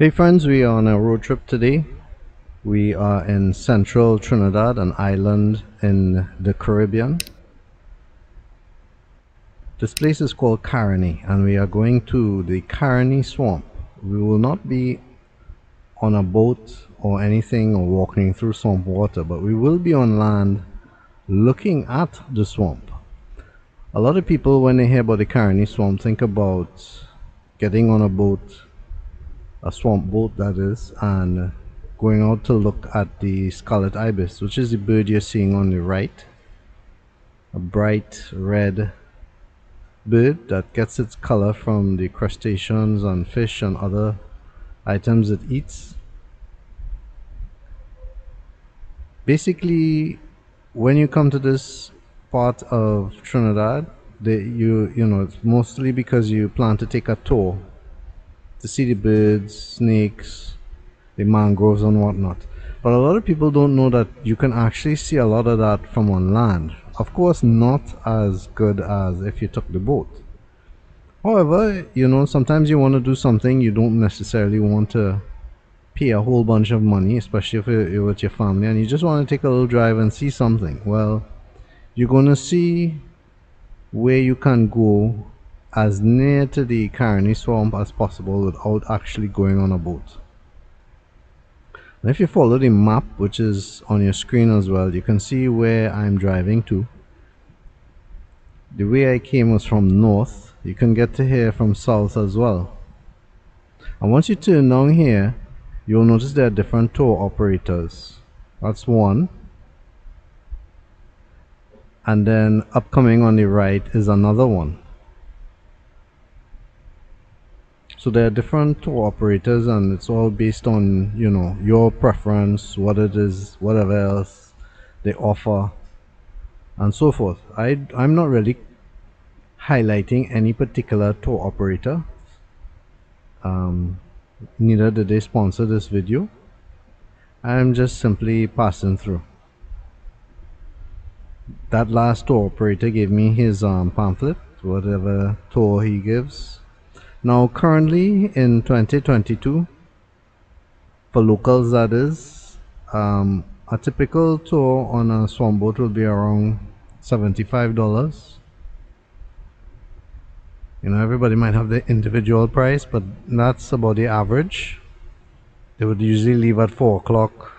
Hey friends, we are on a road trip today. We are in central Trinidad, an island in the Caribbean. This place is called Caroni and we are going to the Caroni swamp. We will not be on a boat or anything or walking through swamp water, but we will be on land looking at the swamp. A lot of people when they hear about the Caroni swamp think about getting on a boat a swamp boat that is and going out to look at the scarlet ibis which is the bird you're seeing on the right. A bright red bird that gets its color from the crustaceans and fish and other items it eats. Basically when you come to this part of Trinidad they, you you know it's mostly because you plan to take a tour to city birds, snakes, the mangroves and whatnot. But a lot of people don't know that you can actually see a lot of that from on land. Of course, not as good as if you took the boat. However, you know, sometimes you want to do something you don't necessarily want to pay a whole bunch of money, especially if you're with your family, and you just want to take a little drive and see something. Well, you're going to see where you can go as near to the Caroni swamp as possible without actually going on a boat. Now if you follow the map which is on your screen as well you can see where I'm driving to. The way I came was from north you can get to here from south as well. And once you turn down here you'll notice there are different tour operators. That's one. And then upcoming on the right is another one. So there are different tour operators and it's all based on you know your preference what it is whatever else they offer and so forth. I, I'm not really highlighting any particular tour operator. Um, neither did they sponsor this video. I'm just simply passing through. That last tour operator gave me his um, pamphlet whatever tour he gives now currently in 2022 for locals that is um, a typical tour on a swamp boat will be around $75 you know everybody might have the individual price but that's about the average. They would usually leave at 4 o'clock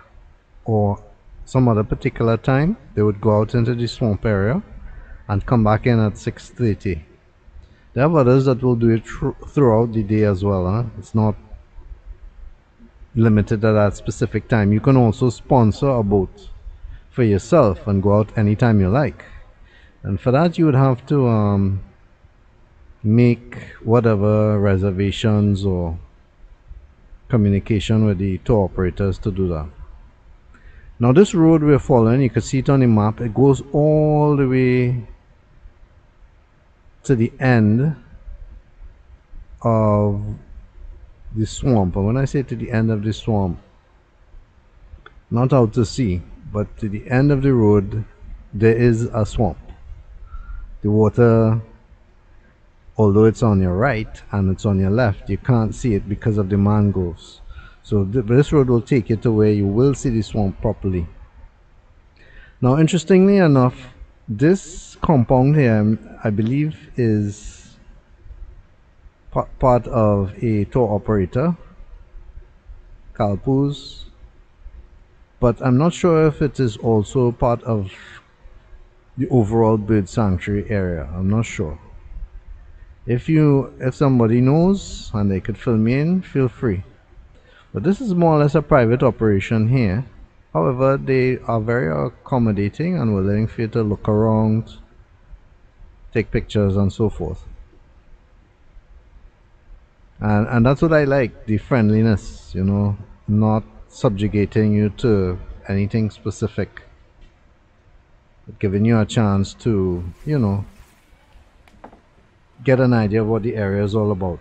or some other particular time. They would go out into the swamp area and come back in at 6.30 there are others that will do it throughout the day as well. Huh? It's not limited at that specific time. You can also sponsor a boat for yourself and go out anytime you like. And for that, you would have to um, make whatever reservations or communication with the tour operators to do that. Now this road we're following, you can see it on the map, it goes all the way to the end of the swamp. And when I say to the end of the swamp not out to sea but to the end of the road there is a swamp. The water although it's on your right and it's on your left you can't see it because of the mangroves. So th this road will take you to where you will see the swamp properly. Now interestingly enough this compound here I believe is part of a tour operator Calpus but I'm not sure if it is also part of the overall bird sanctuary area. I'm not sure. If you if somebody knows and they could fill me in feel free. But this is more or less a private operation here However, they are very uh, accommodating and willing for you to look around, take pictures and so forth. And, and that's what I like, the friendliness, you know, not subjugating you to anything specific. But giving you a chance to, you know, get an idea of what the area is all about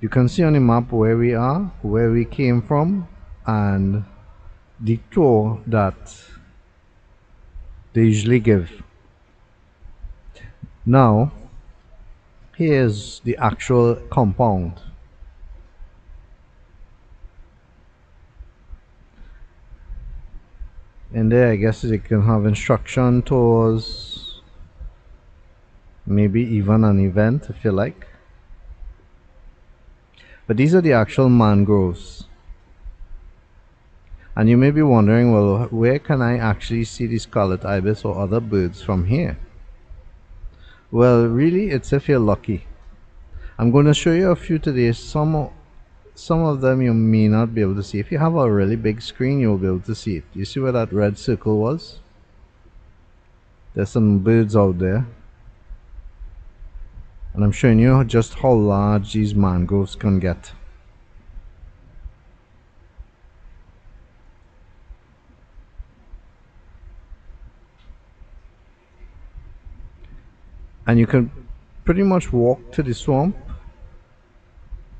you can see on the map where we are where we came from and the tour that they usually give. Now here's the actual compound. And there I guess you can have instruction tours maybe even an event if you like but these are the actual mangroves. And you may be wondering well where can I actually see the scarlet ibis or other birds from here? Well really it's if you're lucky. I'm going to show you a few today. Some some of them you may not be able to see. If you have a really big screen you'll be able to see it. You see where that red circle was? There's some birds out there and I'm showing you just how large these mangroves can get. And you can pretty much walk to the swamp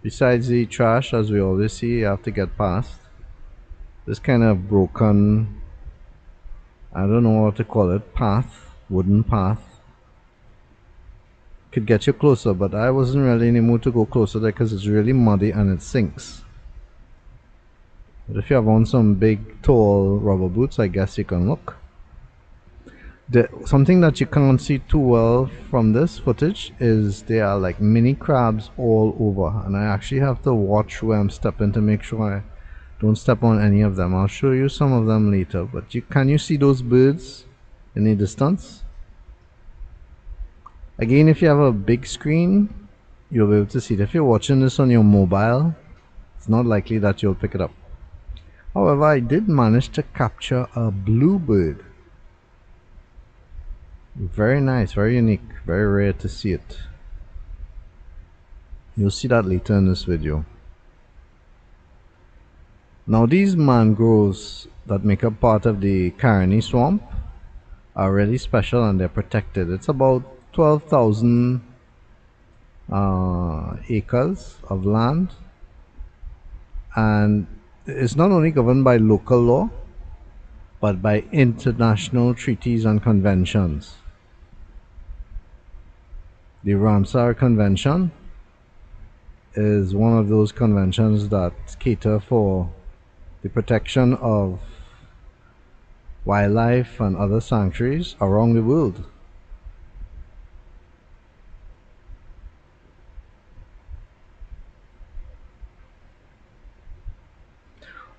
besides the trash as we always see you have to get past. This kind of broken I don't know what to call it path wooden path could get you closer but I wasn't really in the mood to go closer there because it's really muddy and it sinks. But if you have on some big tall rubber boots I guess you can look. The something that you can't see too well from this footage is there are like mini crabs all over and I actually have to watch where I'm stepping to make sure I don't step on any of them. I'll show you some of them later but you can you see those birds in the distance again if you have a big screen you'll be able to see it if you're watching this on your mobile it's not likely that you'll pick it up however I did manage to capture a bluebird very nice, very unique, very rare to see it. You'll see that later in this video. Now these mangroves that make up part of the Caroni swamp are really special and they're protected. It's about 12,000 uh, acres of land and it's not only governed by local law but by international treaties and conventions. The Ramsar Convention is one of those conventions that cater for the protection of wildlife and other sanctuaries around the world.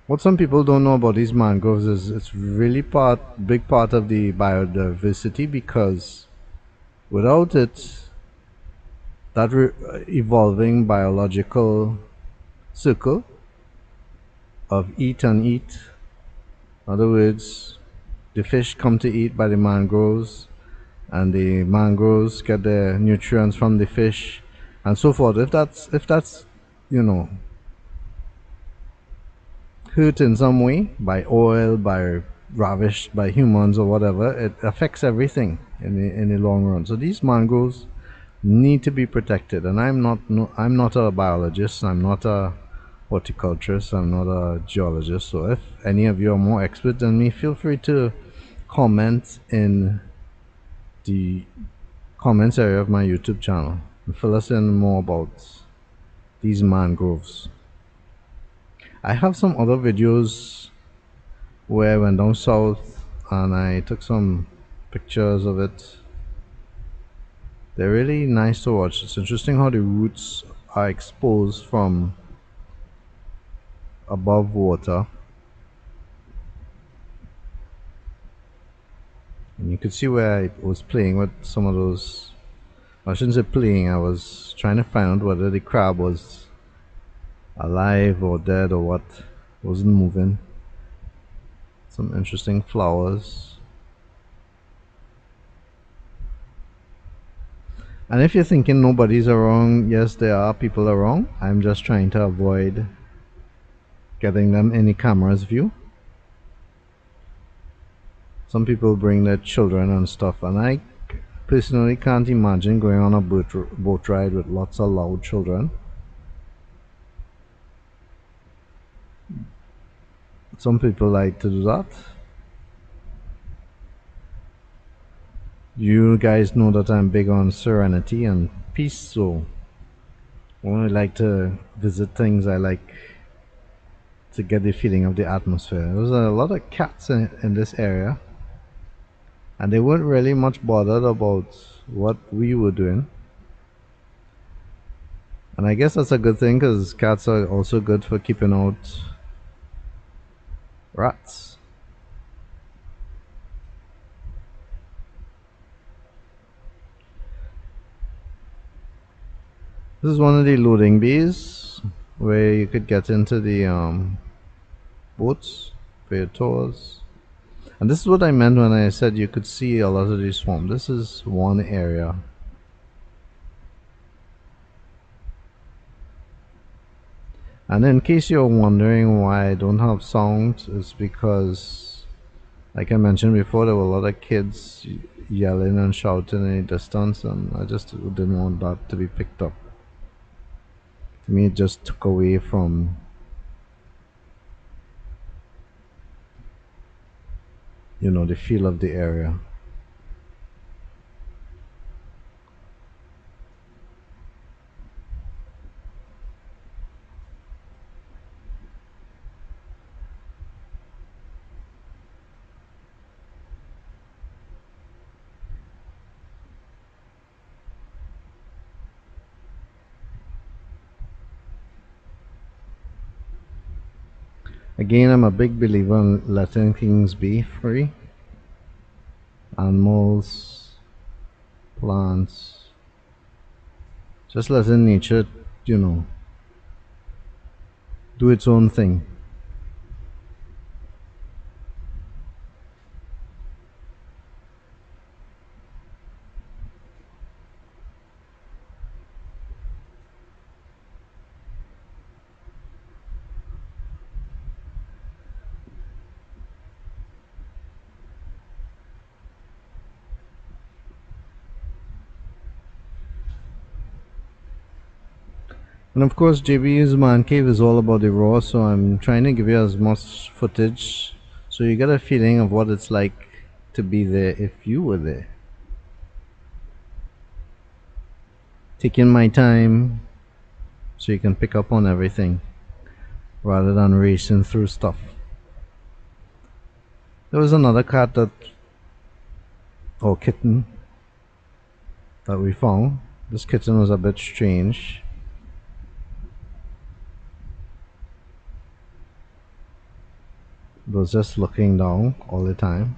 What some people don't know about these mangroves is it's really part, big part of the biodiversity because without it, that evolving biological circle of eat and eat. In other words, the fish come to eat by the mangroves and the mangroves get their nutrients from the fish and so forth. If that's if that's you know hurt in some way by oil, by ravished by humans or whatever, it affects everything in the in the long run. So these mangroves need to be protected. And i'm not no, i'm not a biologist. I'm not a horticulturist. I'm not a geologist. So if any of you are more expert than me feel free to comment in the comments area of my youtube channel. And fill us in more about these mangroves i have some other videos where i went down south and i took some pictures of it they're really nice to watch. It's interesting how the roots are exposed from above water. And you could see where I was playing with some of those I shouldn't say playing, I was trying to find out whether the crab was alive or dead or what wasn't moving. Some interesting flowers. And if you're thinking nobody's around, yes, there are people around. I'm just trying to avoid getting them in the camera's view. Some people bring their children and stuff, and I personally can't imagine going on a boat, boat ride with lots of loud children. Some people like to do that. you guys know that I'm big on serenity and peace so when I like to visit things I like to get the feeling of the atmosphere. There's a lot of cats in, in this area and they weren't really much bothered about what we were doing. And I guess that's a good thing because cats are also good for keeping out rats. This is one of the loading bays where you could get into the um, boats for your tours. And this is what I meant when I said you could see a lot of the swamp. This is one area. And in case you're wondering why I don't have sound, it's because, like I mentioned before, there were a lot of kids yelling and shouting in the distance, and I just didn't want that to be picked up. To me it just took away from you know the feel of the area Again, I'm a big believer in letting things be free. Animals, plants, just letting nature, you know, do its own thing. And of course JB's Man Cave is all about the raw so I'm trying to give you as much footage so you get a feeling of what it's like to be there if you were there. Taking my time so you can pick up on everything rather than racing through stuff. There was another cat that or kitten that we found. This kitten was a bit strange. Was just looking down all the time.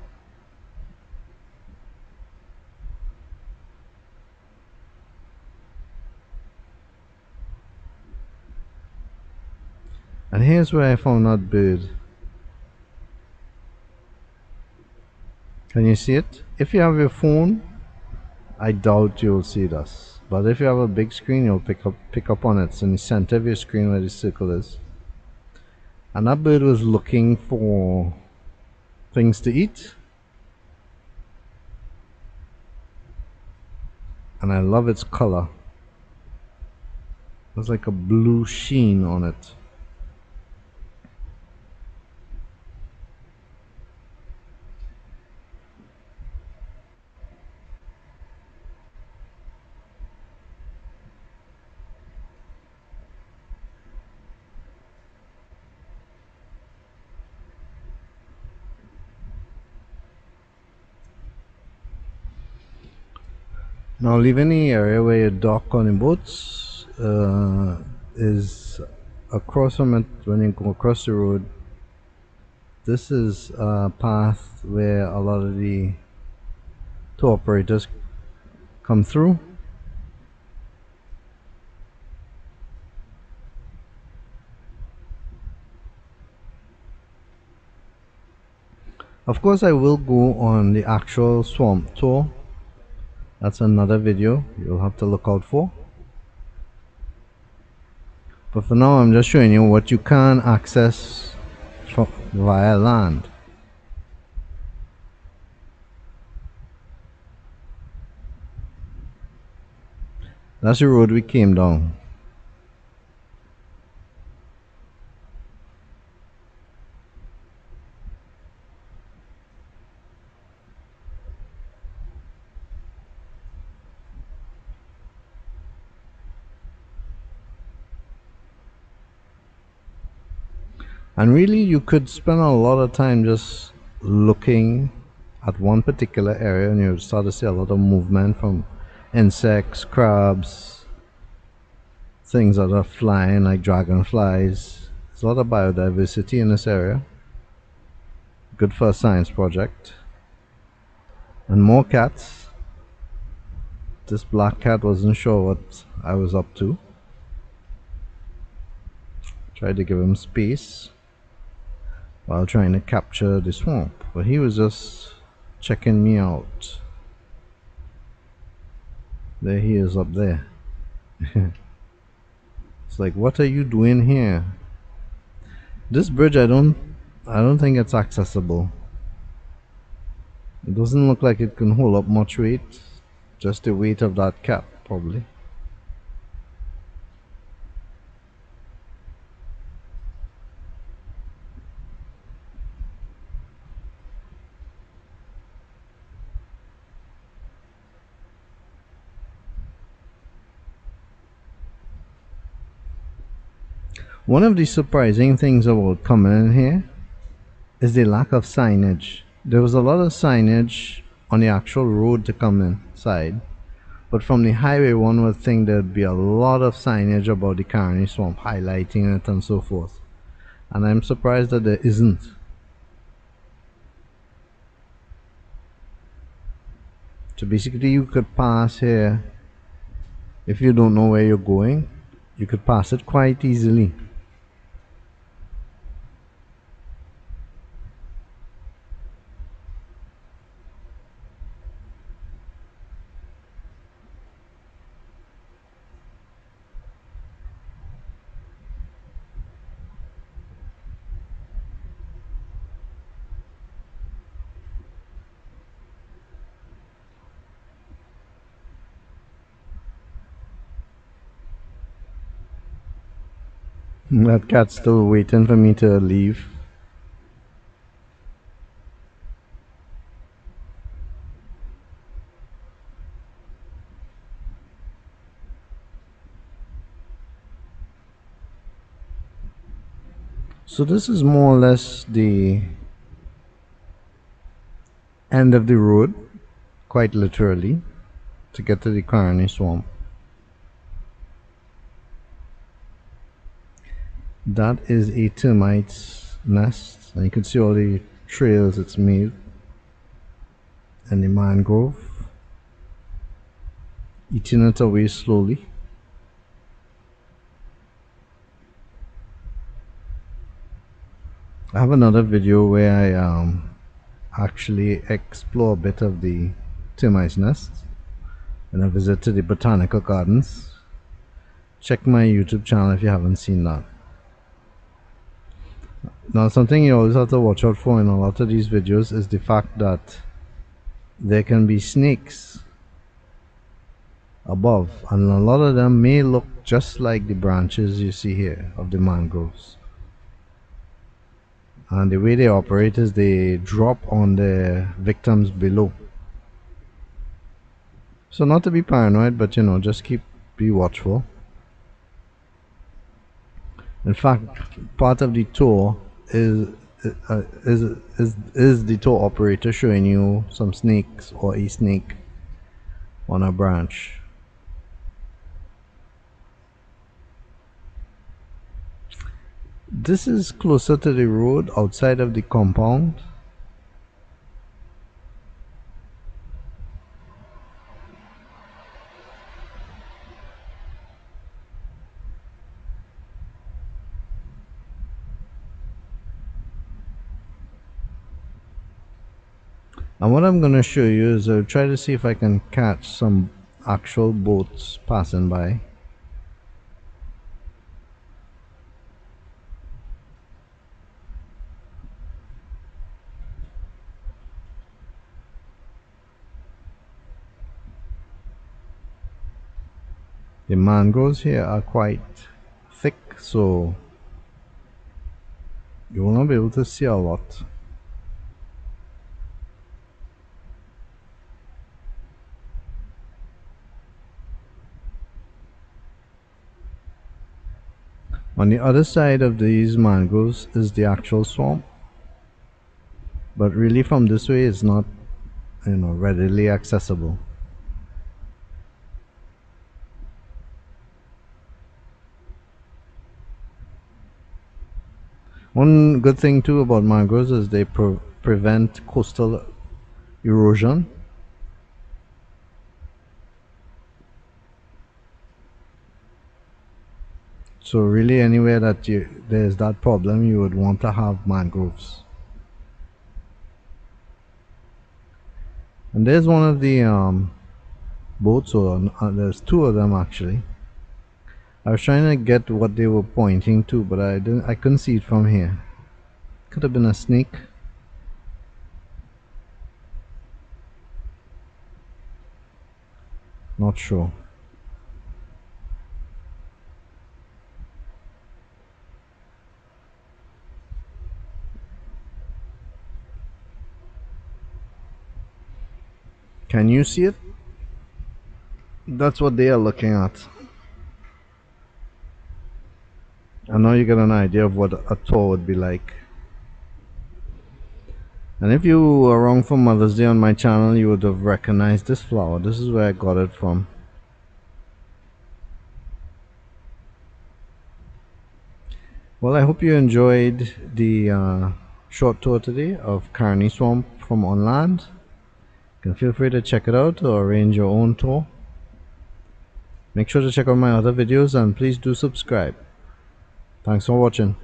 And here's where I found that bird. Can you see it? If you have your phone I doubt you'll see this. But if you have a big screen you'll pick up pick up on it. It's in the center of your screen where the circle is and that bird was looking for things to eat. And I love its color. There's like a blue sheen on it Now leaving the area where you dock on the boats uh, is across from it when you go across the road this is a path where a lot of the tour operators come through. Of course I will go on the actual swamp tour that's another video you'll have to look out for. But for now I'm just showing you what you can access via land. That's the road we came down and really you could spend a lot of time just looking at one particular area and you start to see a lot of movement from insects crabs things that are flying like dragonflies. There's a lot of biodiversity in this area. Good for a science project. And more cats. This black cat wasn't sure what I was up to. Tried to give him space while trying to capture the swamp but he was just checking me out. There he is up there. It's like what are you doing here? This bridge I don't I don't think it's accessible. It doesn't look like it can hold up much weight. Just the weight of that cap probably One of the surprising things about coming in here is the lack of signage. There was a lot of signage on the actual road to come inside, but from the highway one would think there'd be a lot of signage about the Caroni Swamp, highlighting it and so forth. And I'm surprised that there isn't. So basically you could pass here if you don't know where you're going you could pass it quite easily That cat's still waiting for me to leave. So this is more or less the end of the road, quite literally, to get to the Caroni Swamp. That is a termite's nest and you can see all the trails it's made and the mangrove. Eating it away slowly. I have another video where I um, actually explore a bit of the termite's nest and I visited the botanical gardens. Check my YouTube channel if you haven't seen that now something you always have to watch out for in a lot of these videos is the fact that there can be snakes above and a lot of them may look just like the branches you see here of the mangroves. And the way they operate is they drop on the victims below. So not to be paranoid but you know just keep be watchful. In fact part of the tour is uh, is is is the tour operator showing you some snakes or a snake on a branch? This is closer to the road outside of the compound and what I'm gonna show you is I'll try to see if I can catch some actual boats passing by. The mangroves here are quite thick so you will not be able to see a lot On the other side of these mangroves is the actual swamp. But really from this way it's not you know readily accessible. One good thing too about mangroves is they pre prevent coastal erosion so really anywhere that you there's that problem you would want to have mangroves. And there's one of the um, boats or uh, there's two of them actually. I was trying to get what they were pointing to but I didn't I couldn't see it from here. Could have been a snake. Not sure Can you see it? That's what they are looking at. I know you get an idea of what a tour would be like. And if you were around for Mother's Day on my channel, you would have recognized this flower. This is where I got it from. Well, I hope you enjoyed the uh, short tour today of Caroni Swamp from on land. Can feel free to check it out or arrange your own tour. Make sure to check out my other videos and please do subscribe. Thanks for watching.